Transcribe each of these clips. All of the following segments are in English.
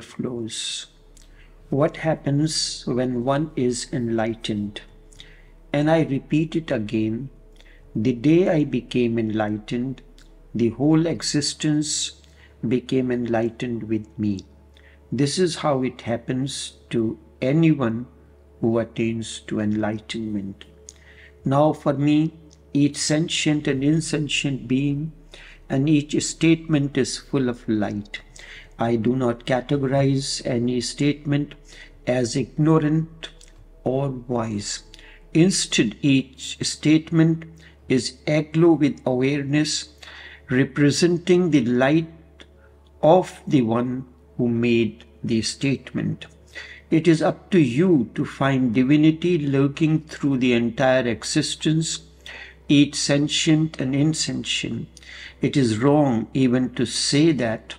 overflows. What happens when one is enlightened? And I repeat it again. The day I became enlightened, the whole existence became enlightened with me. This is how it happens to anyone who attains to enlightenment. Now, for me, each sentient and insentient being and each statement is full of light. I do not categorize any statement as ignorant or wise. Instead, each statement is aglow with awareness, representing the light of the one who made the statement. It is up to you to find divinity lurking through the entire existence, each sentient and insentient. It is wrong even to say that.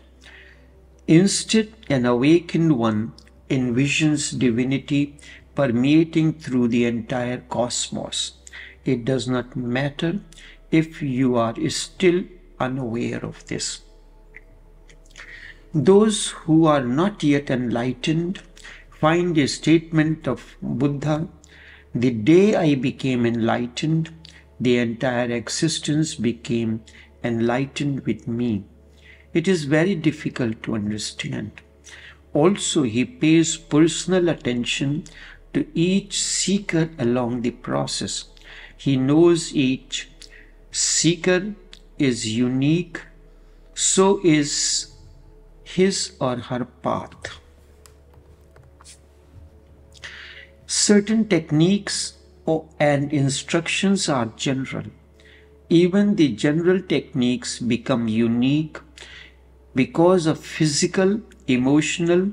Instead, an awakened one envisions divinity permeating through the entire cosmos. It does not matter if you are still unaware of this. Those who are not yet enlightened find a statement of Buddha, the day I became enlightened, the entire existence became enlightened with me. It is very difficult to understand. Also, he pays personal attention to each seeker along the process. He knows each seeker is unique, so is his or her path. Certain techniques and instructions are general. Even the general techniques become unique because of physical, emotional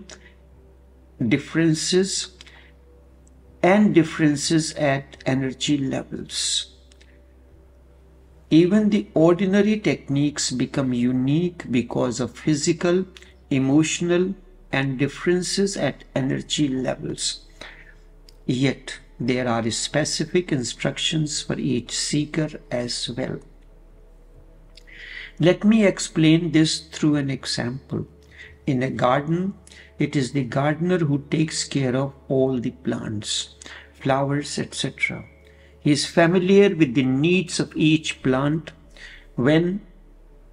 differences and differences at energy levels. Even the ordinary techniques become unique because of physical, emotional, and differences at energy levels. Yet, there are specific instructions for each seeker as well. Let me explain this through an example. In a garden, it is the gardener who takes care of all the plants, flowers, etc. He is familiar with the needs of each plant when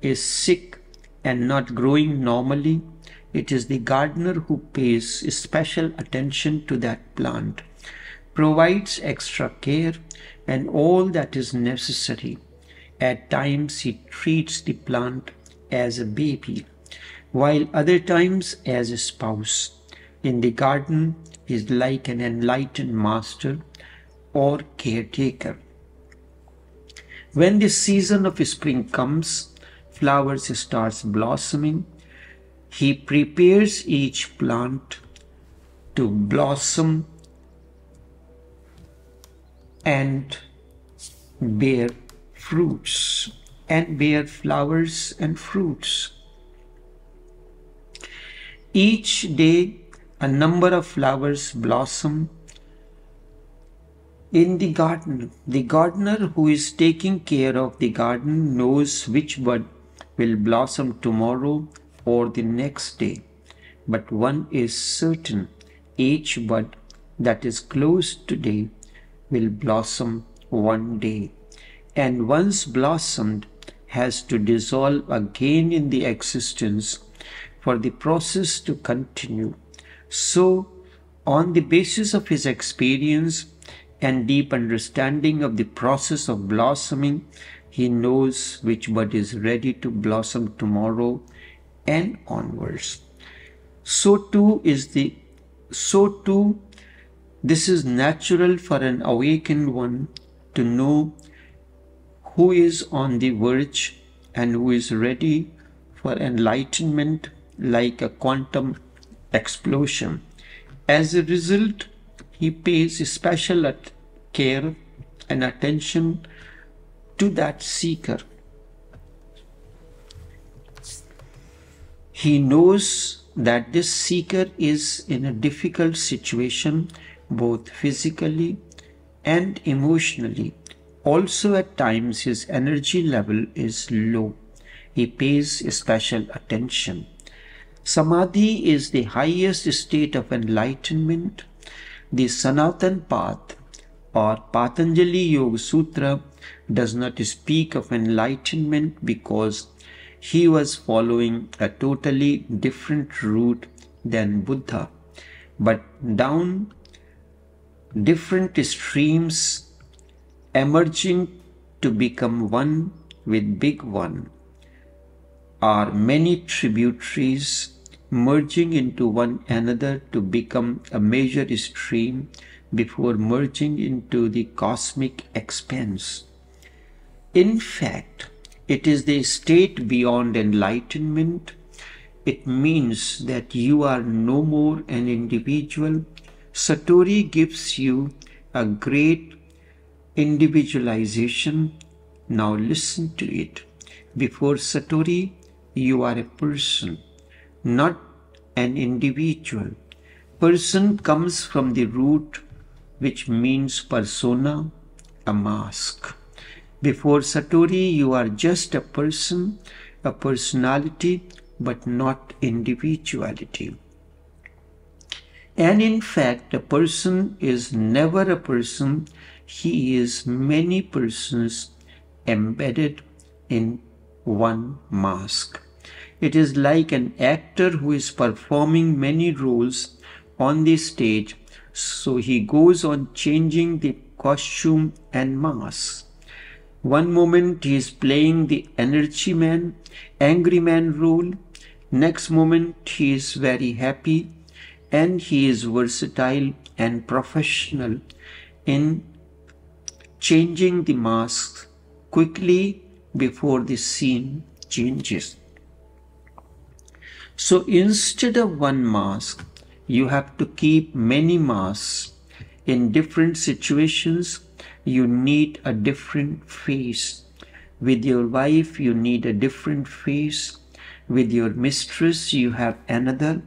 is sick and not growing normally. It is the gardener who pays special attention to that plant, provides extra care and all that is necessary. At times he treats the plant as a baby, while other times as a spouse. In the garden is like an enlightened master or caretaker. When the season of spring comes, flowers starts blossoming. He prepares each plant to blossom and bear fruits and bear flowers and fruits. Each day a number of flowers blossom in the garden. The gardener who is taking care of the garden knows which bud will blossom tomorrow or the next day. But one is certain each bud that is closed today will blossom one day. And once blossomed, has to dissolve again in the existence for the process to continue. So, on the basis of his experience, and deep understanding of the process of blossoming, he knows which bud is ready to blossom tomorrow and onwards. So too is the so too this is natural for an awakened one to know who is on the verge and who is ready for enlightenment like a quantum explosion. As a result, he pays special care and attention to that seeker. He knows that this seeker is in a difficult situation both physically and emotionally. Also at times his energy level is low. He pays special attention. Samadhi is the highest state of enlightenment. The Sanatan path or Patanjali Yoga Sutra does not speak of enlightenment because he was following a totally different route than Buddha. But down different streams emerging to become one with Big One are many tributaries merging into one another to become a major stream before merging into the cosmic expanse. In fact, it is the state beyond enlightenment. It means that you are no more an individual. Satori gives you a great individualization. Now listen to it. Before Satori, you are a person not an individual. Person comes from the root which means persona, a mask. Before Satori, you are just a person, a personality, but not individuality. And in fact, a person is never a person, he is many persons embedded in one mask. It is like an actor who is performing many roles on the stage, so he goes on changing the costume and mask. One moment he is playing the energy man, angry man role. Next moment he is very happy and he is versatile and professional in changing the masks quickly before the scene changes. So instead of one mask, you have to keep many masks. In different situations, you need a different face. With your wife, you need a different face. With your mistress, you have another.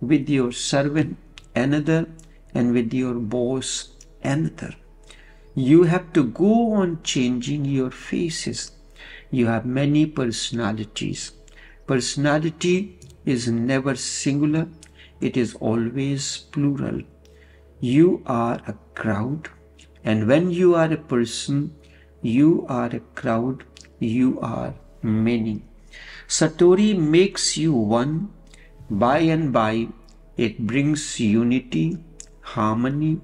With your servant, another. And with your boss, another. You have to go on changing your faces. You have many personalities. Personality is never singular, it is always plural. You are a crowd, and when you are a person, you are a crowd, you are many. Satori makes you one. By and by, it brings unity, harmony,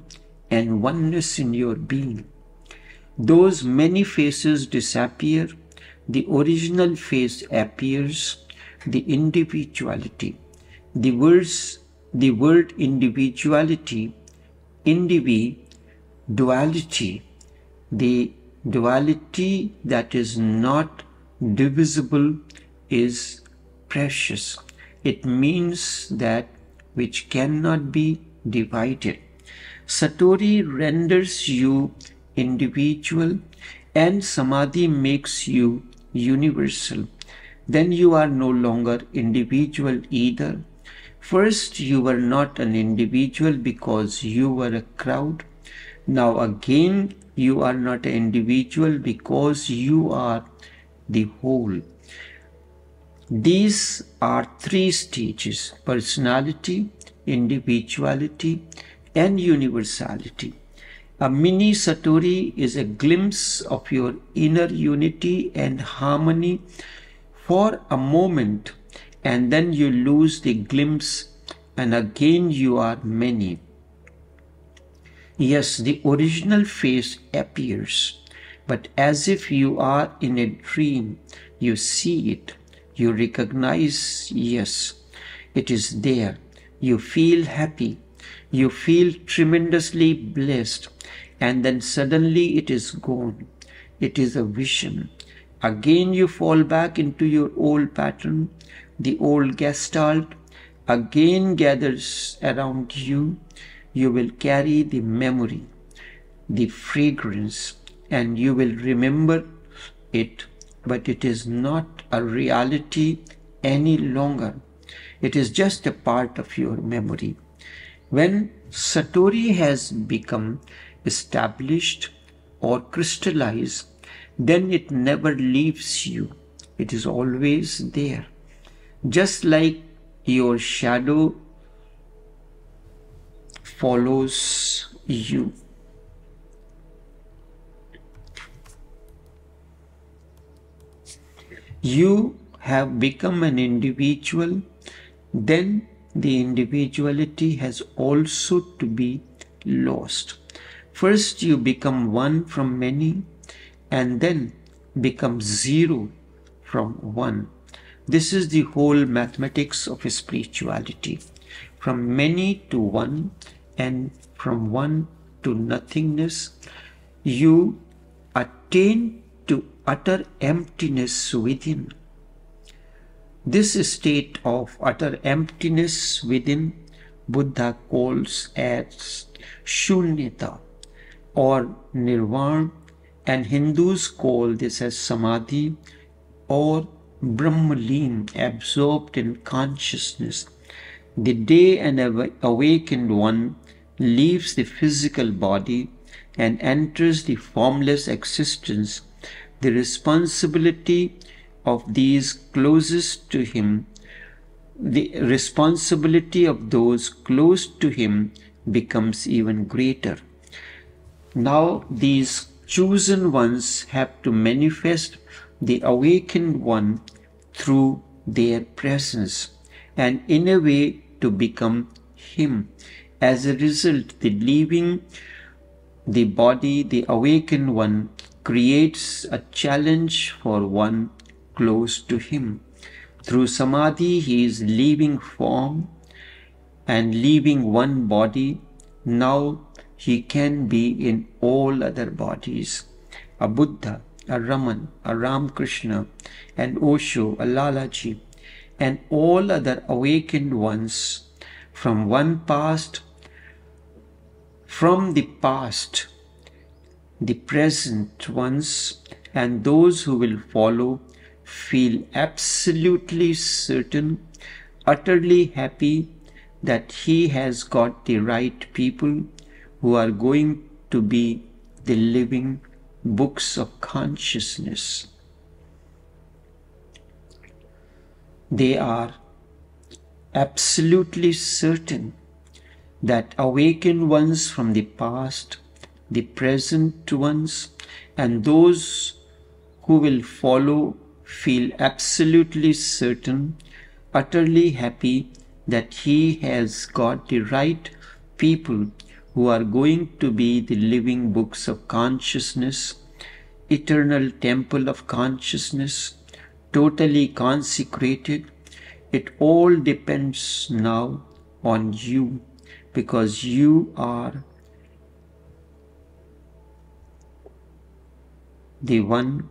and oneness in your being. Those many faces disappear, the original face appears, the individuality. The words, the word individuality, indivi, duality, the duality that is not divisible is precious. It means that which cannot be divided. Satori renders you individual and Samadhi makes you universal then you are no longer individual either. First, you were not an individual because you were a crowd. Now again, you are not an individual because you are the whole. These are three stages personality, individuality, and universality. A mini Satori is a glimpse of your inner unity and harmony for a moment and then you lose the glimpse and again you are many. Yes, the original face appears, but as if you are in a dream, you see it, you recognize, yes, it is there. You feel happy, you feel tremendously blessed, and then suddenly it is gone. It is a vision. Again you fall back into your old pattern. The old gestalt again gathers around you. You will carry the memory, the fragrance, and you will remember it, but it is not a reality any longer. It is just a part of your memory. When Satori has become established or crystallized, then it never leaves you. It is always there. Just like your shadow follows you. You have become an individual, then the individuality has also to be lost. First, you become one from many, and then become zero from one. This is the whole mathematics of spirituality. From many to one, and from one to nothingness, you attain to utter emptiness within. This state of utter emptiness within Buddha calls as Shunyata or Nirvana and Hindus call this as Samadhi or Brahmaleen absorbed in consciousness. The day an awakened one leaves the physical body and enters the formless existence, the responsibility of these closest to him, the responsibility of those close to him becomes even greater. Now these chosen ones have to manifest the awakened one through their presence and in a way to become him. As a result, the leaving the body, the awakened one, creates a challenge for one close to him. Through samadhi, he is leaving form and leaving one body. Now he can be in all other bodies. A Buddha, a Raman, a Ramakrishna, an Osho, a Lalaji, and all other awakened ones from one past, from the past, the present ones, and those who will follow feel absolutely certain, utterly happy that he has got the right people who are going to be the living books of consciousness. They are absolutely certain that awakened ones from the past, the present ones, and those who will follow feel absolutely certain, utterly happy that he has got the right people who are going to be the living books of consciousness, eternal temple of consciousness, totally consecrated. It all depends now on you because you are the one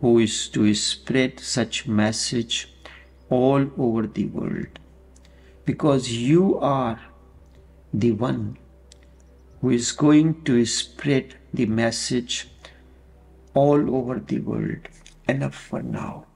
who is to spread such message all over the world. Because you are the one who is going to spread the message all over the world. Enough for now